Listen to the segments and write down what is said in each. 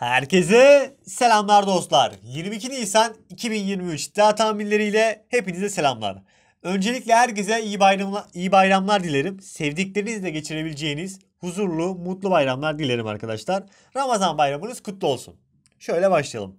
Herkese selamlar dostlar. 22 Nisan 2023 daha tahminleriyle hepinize selamlar. Öncelikle herkese iyi bayramlar, iyi bayramlar dilerim. Sevdiklerinizle geçirebileceğiniz huzurlu, mutlu bayramlar dilerim arkadaşlar. Ramazan bayramınız kutlu olsun. Şöyle başlayalım.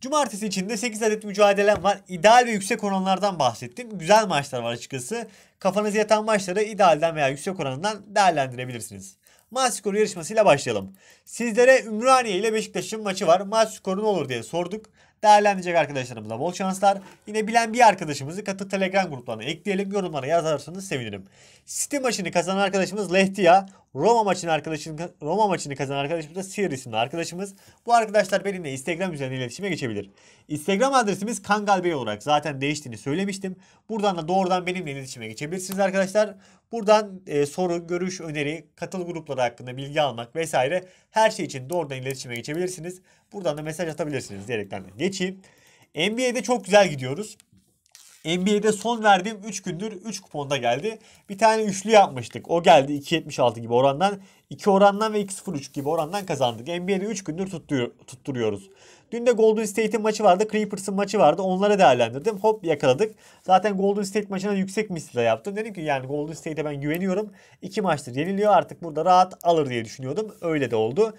Cumartesi içinde 8 adet mücadelem var. İdeal ve yüksek oranlardan bahsettim. Güzel maçlar var açıkçası. Kafanıza yatan maçları idealden veya yüksek oranından değerlendirebilirsiniz. Maç skoru yarışmasıyla başlayalım. Sizlere Ümraniye ile Beşiktaş'ın maçı var. Maç skoru ne olur diye sorduk. Değerlendirecek arkadaşlarımıza bol şanslar. Yine bilen bir arkadaşımızı katı telegram gruplarına ekleyelim. Yorumlara yazarsanız sevinirim. City maçını kazanan arkadaşımız Lehtia. Roma maçını arkadaşın Roma maçını kazanan arkadaşımız da Sir isimli arkadaşımız. Bu arkadaşlar benimle Instagram üzerinden iletişime geçebilir. Instagram adresimiz Kangal Bey olarak zaten değiştiğini söylemiştim. Buradan da doğrudan benimle iletişime geçebilirsiniz arkadaşlar. Buradan e, soru, görüş, öneri, katıl grupları hakkında bilgi almak vesaire her şey için doğrudan iletişime geçebilirsiniz. Buradan da mesaj atabilirsiniz diyerekten geçeyim. NBA'de çok güzel gidiyoruz. NBA'de son verdiğim 3 gündür 3 kuponda geldi. Bir tane üçlü yapmıştık. O geldi 2.76 gibi orandan. 2 orandan ve 2.03 gibi orandan kazandık. NBA'de 3 gündür tutturuyoruz. Dün de Golden State'in maçı vardı. Clippers'ın maçı vardı. Onları değerlendirdim. Hop yakaladık. Zaten Golden State maçına yüksek misli yaptım. Dedim ki yani Golden State'e ben güveniyorum. İki maçtır yeniliyor. Artık burada rahat alır diye düşünüyordum. Öyle de oldu.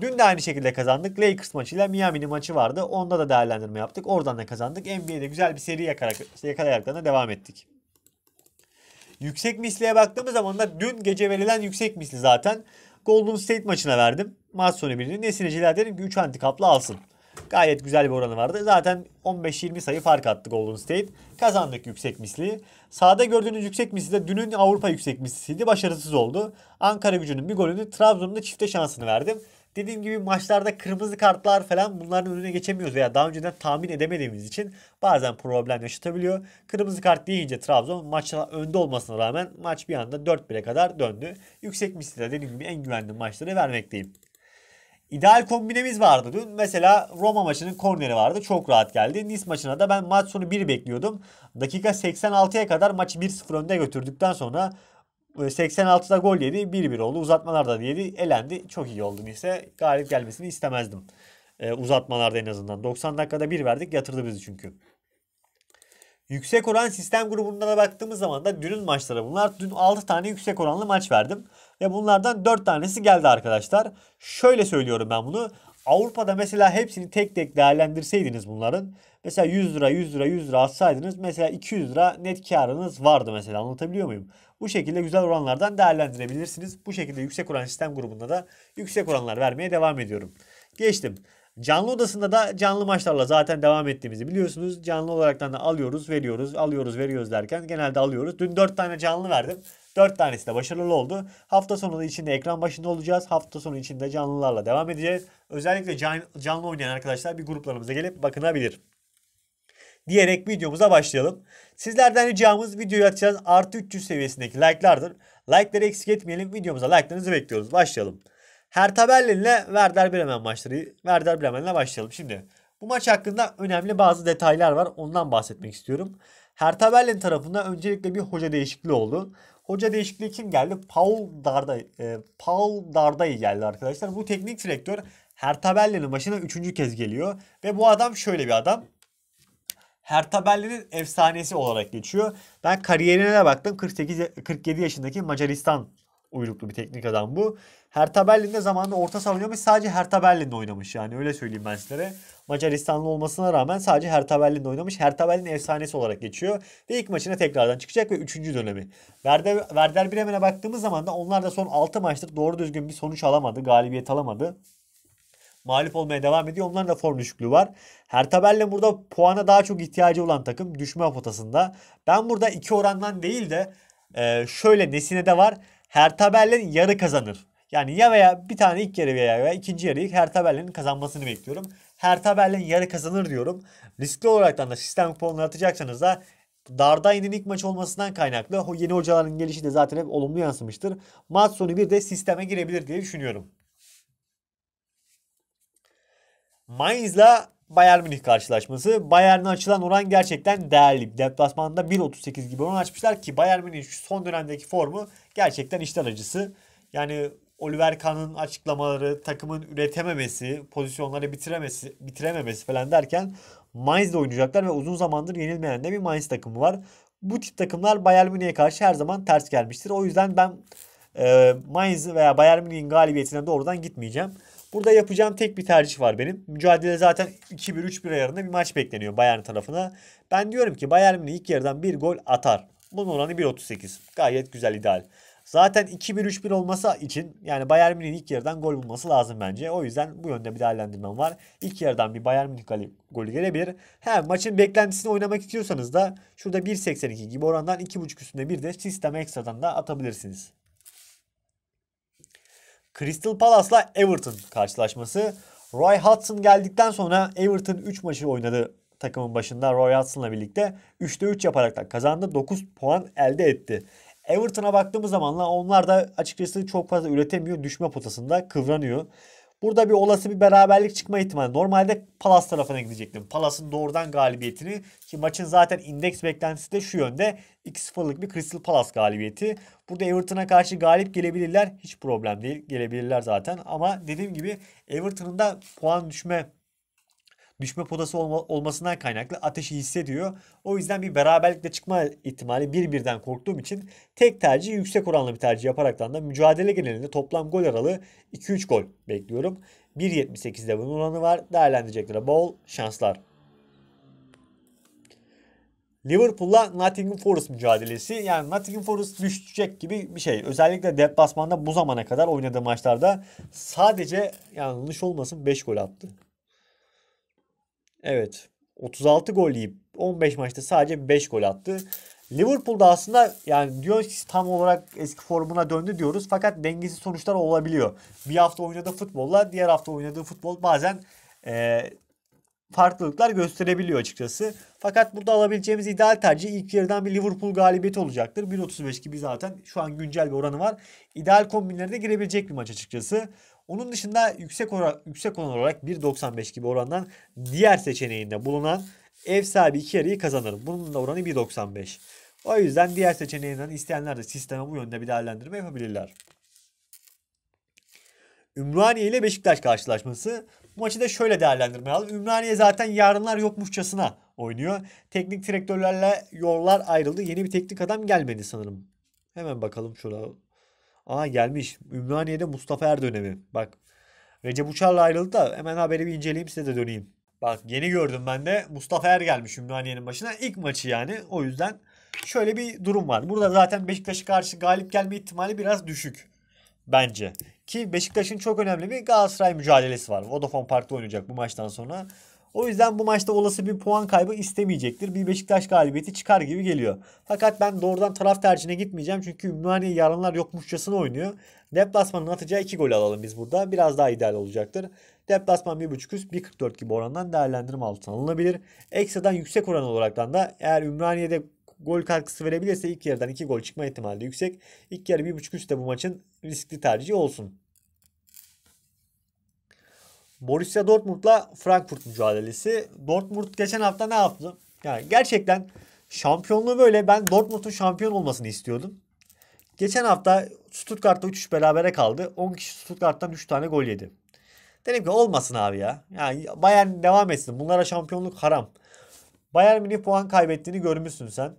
Dün de aynı şekilde kazandık. Lakers maçıyla Miami'nin maçı vardı. Onda da değerlendirme yaptık. Oradan da kazandık. NBA'de güzel bir seri yakarak, yakalayaraklarına devam ettik. Yüksek misliye baktığımız zaman da dün gece verilen yüksek misli zaten. Golden State maçına verdim. Maç sonu birini. Nesineciler dedim ki 3 handikaplı alsın. Gayet güzel bir oranı vardı. Zaten 15-20 sayı fark attı Golden State. Kazandık yüksek misli. Sağda gördüğünüz yüksek misli de dünün Avrupa yüksek mislisiydi. Başarısız oldu. Ankara gücünün bir golünü Trabzon'un da çifte şansını verdim. Dediğim gibi maçlarda kırmızı kartlar falan bunların önüne geçemiyoruz veya daha önceden tahmin edemediğimiz için bazen problem yaşatabiliyor. Kırmızı kart deyince Trabzon maçta önde olmasına rağmen maç bir anda 4-1'e kadar döndü. Yüksek misli de dediğim gibi en güvendiğim maçları vermekteyim. İdeal kombinemiz vardı dün. Mesela Roma maçının korneri vardı. Çok rahat geldi. Nice maçına da ben maç sonu 1 bekliyordum. Dakika 86'ya kadar maçı 1-0 önde götürdükten sonra 86'da gol yedi. 1-1 oldu. Uzatmalarda yedi. Elendi. Çok iyi oldu Nice. Galip gelmesini istemezdim. Ee, uzatmalarda en azından. 90 dakikada 1 verdik. Yatırdı bizi çünkü. Yüksek oran sistem grubunda da baktığımız zaman da dünün maçları bunlar. Dün 6 tane yüksek oranlı maç verdim. Ve bunlardan 4 tanesi geldi arkadaşlar. Şöyle söylüyorum ben bunu. Avrupa'da mesela hepsini tek tek değerlendirseydiniz bunların. Mesela 100 lira 100 lira 100 lira atsaydınız mesela 200 lira net karınız vardı mesela anlatabiliyor muyum? Bu şekilde güzel oranlardan değerlendirebilirsiniz. Bu şekilde yüksek oran sistem grubunda da yüksek oranlar vermeye devam ediyorum. Geçtim. Canlı odasında da canlı maçlarla zaten devam ettiğimizi biliyorsunuz. Canlı olaraktan da alıyoruz, veriyoruz, alıyoruz, veriyoruz derken genelde alıyoruz. Dün 4 tane canlı verdim. 4 tanesi de başarılı oldu. Hafta sonu içinde ekran başında olacağız. Hafta sonu içinde canlılarla devam edeceğiz. Özellikle can, canlı oynayan arkadaşlar bir gruplarımıza gelip bakınabilir. Diyerek videomuza başlayalım. Sizlerden ricamız videoyu atacağız. Artı 300 seviyesindeki like'lardır. Like'ları eksik etmeyelim. Videomuza like'larınızı bekliyoruz. Başlayalım. İle Werder Bremen maçları. Werder Bremen ile başlayalım. Şimdi bu maç hakkında önemli bazı detaylar var. Ondan bahsetmek istiyorum. Hertha Berlin tarafında öncelikle bir hoca değişikliği oldu. Hoca değişikliği kim geldi? Paul Darday, e, Paul Darday geldi arkadaşlar. Bu teknik direktör Hertha Berlin'in başına üçüncü kez geliyor. Ve bu adam şöyle bir adam. Hertha Berlin'in efsanesi olarak geçiyor. Ben kariyerine de baktım. 48 47 yaşındaki Macaristan uyruklu bir teknik adam bu. Hertha Berlin'de zamanında orta saha oynamış. Sadece Hertha Berlin'de oynamış yani öyle söyleyeyim ben sizlere. Macaristanlı olmasına rağmen sadece Hertha Berlin'de oynamış. Hertha Berlin efsanesi olarak geçiyor. Ve ilk maçına tekrardan çıkacak ve 3. dönemi. Werder, Werder Bremen'e baktığımız zaman da onlar da son 6 maçtır doğru düzgün bir sonuç alamadı. Galibiyet alamadı mağlup olmaya devam ediyor. Onların da form düşüklüğü var. Hertha Berlin burada puana daha çok ihtiyacı olan takım düşme potasında. Ben burada iki orandan değil de e, şöyle Nesine de var. Hertha Berlin yarı kazanır. Yani ya veya bir tane ilk yarı veya, veya ikinci yarıyı Hertha Berlin'in kazanmasını bekliyorum. Hertha Berlin yarı kazanır diyorum. Riskli olaraktan da sistem kuponları atacaksanız da Darday'ın ilk maç olmasından kaynaklı yeni hocaların gelişi de zaten hep olumlu yansımıştır. Maç sonu bir de sisteme girebilir diye düşünüyorum. Mainz'la Bayern Münih karşılaşması. Bayern'e açılan oran gerçekten değerli. Deplasmanda 1.38 gibi oran açmışlar ki Bayern Münih son dönemdeki formu gerçekten işler acısı. Yani Oliver Kahn'ın açıklamaları, takımın üretememesi, pozisyonları bitiremesi, bitirememesi falan derken Mainz'de oynayacaklar ve uzun zamandır yenilmeyen de bir Mainz takımı var. Bu tip takımlar Bayern Münih'e karşı her zaman ters gelmiştir. O yüzden ben e, Mainz veya Bayern Münih'in galibiyetine doğrudan gitmeyeceğim. Burada yapacağım tek bir tercih var benim. Mücadele zaten 2-1-3-1 ayarında bir maç bekleniyor Bayern tarafına. Ben diyorum ki Bayern Münih ilk yarıdan bir gol atar. Bunun oranı 1.38. Gayet güzel ideal. Zaten 2-1-3-1 olması için yani Bayern Münih'in ilk yarıdan gol bulması lazım bence. O yüzden bu yönde bir değerlendirmem var. İlk yarıdan bir Bayern Münih golü gelebilir. Hem maçın beklentisini oynamak istiyorsanız da şurada 1.82 gibi orandan 2.5 üstünde bir de sisteme ekstradan da atabilirsiniz. Crystal Palace'la Everton karşılaşması. Roy Hudson geldikten sonra Everton 3 maçı oynadı takımın başında Roy Hudson'la birlikte 3'te 3 yaparak da kazandı. 9 puan elde etti. Everton'a baktığımız zaman onlar da açıkçası çok fazla üretemiyor. Düşme potasında kıvranıyor. Burada bir olası bir beraberlik çıkma ihtimali. Normalde Palace tarafına gidecektim. Palace'ın doğrudan galibiyetini ki maçın zaten indeks beklentisi de şu yönde. 2-0'lık bir Crystal Palace galibiyeti. Burada Everton'a karşı galip gelebilirler. Hiç problem değil. Gelebilirler zaten. Ama dediğim gibi Everton'ın da puan düşme düşme potası olma, olmasından kaynaklı ateşi hissediyor. O yüzden bir beraberlikle çıkma ihtimali bir birden korktuğum için tek tercih yüksek oranlı bir tercih yaparaktan da mücadele genelinde toplam gol aralığı 2-3 gol bekliyorum. 1.78'de bunun oranı var. Değerlendireceklere bol şanslar. Liverpool'la Nottingham Forest mücadelesi. Yani Nottingham Forest düşecek gibi bir şey. Özellikle deplasmanda bu zamana kadar oynadığı maçlarda sadece yanlış olmasın 5 gol attı. Evet. 36 gol yiyip 15 maçta sadece 5 gol attı. Liverpool'da aslında yani diyoruz ki tam olarak eski formuna döndü diyoruz. Fakat dengesiz sonuçlar olabiliyor. Bir hafta oynadığı futbolla diğer hafta oynadığı futbol bazen e, farklılıklar gösterebiliyor açıkçası. Fakat burada alabileceğimiz ideal tercih ilk yarıdan bir Liverpool galibiyeti olacaktır. 1.35 gibi zaten şu an güncel bir oranı var. İdeal kombinlerde girebilecek bir maç açıkçası. Onun dışında yüksek oran, yüksek oran olarak 1.95 gibi orandan diğer seçeneğinde bulunan ev sahibi iki yarıyı kazanır. Bunun da oranı 1.95. O yüzden diğer seçeneğinden isteyenler de sisteme bu yönde bir değerlendirme yapabilirler. Ümraniye ile Beşiktaş karşılaşması. Bu maçı da şöyle değerlendirme alalım. Ümraniye zaten yarınlar yokmuşçasına oynuyor. Teknik direktörlerle yollar ayrıldı. Yeni bir teknik adam gelmedi sanırım. Hemen bakalım şurada. Aa gelmiş. Ümraniye'de Mustafa Er dönemi. Bak. Recep Uçar'la ayrıldı da hemen haberi bir inceleyeyim size de döneyim. Bak yeni gördüm ben de Mustafa Er gelmiş Ümraniye'nin başına. İlk maçı yani. O yüzden şöyle bir durum var. Burada zaten Beşiktaş'a karşı galip gelme ihtimali biraz düşük. Bence. Ki Beşiktaş'ın çok önemli bir Galatasaray mücadelesi var. Vodafone Park'ta oynayacak bu maçtan sonra. O yüzden bu maçta olası bir puan kaybı istemeyecektir. Bir Beşiktaş galibiyeti çıkar gibi geliyor. Fakat ben doğrudan taraf tercihine gitmeyeceğim. Çünkü Ümraniye yarınlar yokmuşçasına oynuyor. Deplasmanın atacağı 2 gol alalım biz burada. Biraz daha ideal olacaktır. Deplasman 1.5 üst 1.44 gibi orandan değerlendirme altına alınabilir. Ekstradan yüksek oran olaraktan da eğer Ümraniye'de gol katkısı verebilirse ilk yarıdan 2 gol çıkma ihtimali yüksek. İlk yarı 1.5 üstte bu maçın riskli tercihi olsun. Borussia Dortmund'la Frankfurt mücadelesi. Dortmund geçen hafta ne yaptı? Yani gerçekten şampiyonluğu böyle ben Dortmund'un şampiyon olmasını istiyordum. Geçen hafta Stuttgart'ta 3-3 berabere kaldı. 10 kişi Stuttgart'tan 3 tane gol yedi. Dedim ki olmasın abi ya. Yani Bayern devam etsin. Bunlara şampiyonluk haram. Bayern Münih puan kaybettiğini görmüşsün sen.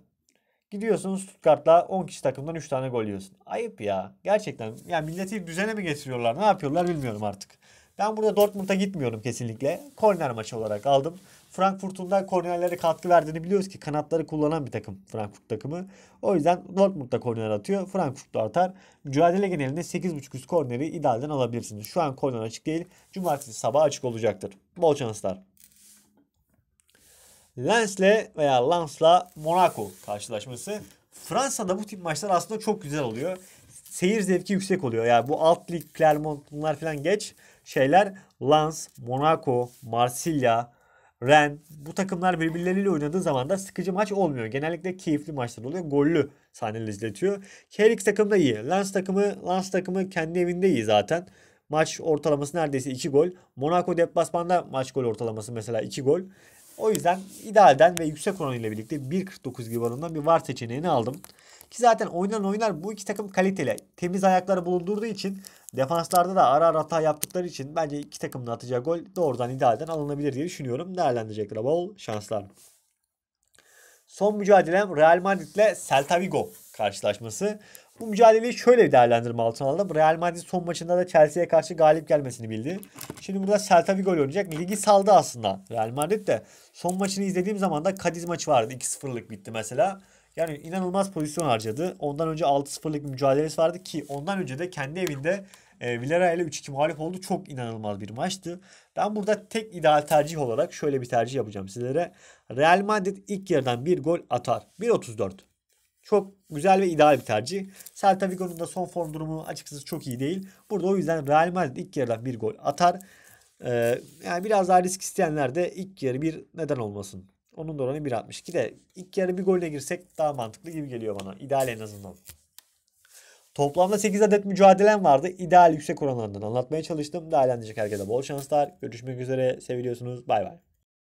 Gidiyorsun Stuttgart'la 10 kişi takımdan 3 tane gol yiyorsun. Ayıp ya. Gerçekten. Yani milleti düzene mi getiriyorlar? Ne yapıyorlar bilmiyorum artık. Ben burada Dortmund'a gitmiyorum kesinlikle. Korner maçı olarak aldım. Frankfurt'un da kornerlere katkı verdiğini biliyoruz ki kanatları kullanan bir takım Frankfurt takımı. O yüzden Dortmund'da korner atıyor. Frankfurt'ta atar. Mücadele genelinde 8.5 üst korneri idealden alabilirsiniz. Şu an korner açık değil. Cumartesi sabah açık olacaktır. Bol şanslar. Lens'le veya Lens'la Monaco karşılaşması. Fransa'da bu tip maçlar aslında çok güzel oluyor. Seyir zevki yüksek oluyor. Yani bu alt lig, Clermont bunlar falan geç şeyler. Lens, Monaco, Marsilya, Rennes bu takımlar birbirleriyle oynadığı zaman da sıkıcı maç olmuyor. Genellikle keyifli maçlar oluyor. Gollü sahneler izletiyor. Her iki takım da iyi. Lens takımı, Lens takımı kendi evinde iyi zaten. Maç ortalaması neredeyse 2 gol. Monaco deplasmanda maç gol ortalaması mesela 2 gol. O yüzden idealden ve yüksek oranıyla birlikte 1.49 gibi oranından bir var seçeneğini aldım. Ki zaten oynanan oyunlar bu iki takım kaliteli. Temiz ayakları bulundurduğu için defanslarda da ara ara hata yaptıkları için bence iki takımın atacağı gol doğrudan idealden alınabilir diye düşünüyorum. Değerlendirecekler. Bol şanslar. Son mücadelem Real Madrid ile Celta Vigo karşılaşması. Bu mücadeleyi şöyle bir değerlendirme altına aldım. Real Madrid son maçında da Chelsea'ye karşı galip gelmesini bildi. Şimdi burada Celta Vigo oynayacak. Ligi saldı aslında Real Madrid de. Son maçını izlediğim zaman da Cadiz maçı vardı. 2-0'lık bitti mesela. Yani inanılmaz pozisyon harcadı. Ondan önce 6-0'lık bir mücadelesi vardı ki ondan önce de kendi evinde e, Villarreal'e 3-2 mağlup oldu. Çok inanılmaz bir maçtı. Ben burada tek ideal tercih olarak şöyle bir tercih yapacağım sizlere. Real Madrid ilk yarıdan bir gol atar. 1.34. Çok güzel ve ideal bir tercih. Celta Vigo'nun da son form durumu açıkçası çok iyi değil. Burada o yüzden Real Madrid ilk yarıdan bir gol atar. Ee, yani biraz daha risk isteyenler de ilk yarı bir neden olmasın. Onun da oranı 1.62 de ilk yarı bir golle girsek daha mantıklı gibi geliyor bana. İdeal en azından. Toplamda 8 adet mücadelem vardı. İdeal yüksek oranlardan anlatmaya çalıştım. Değerlendirecek herkese bol şanslar. Görüşmek üzere. Seviliyorsunuz. Bay bay.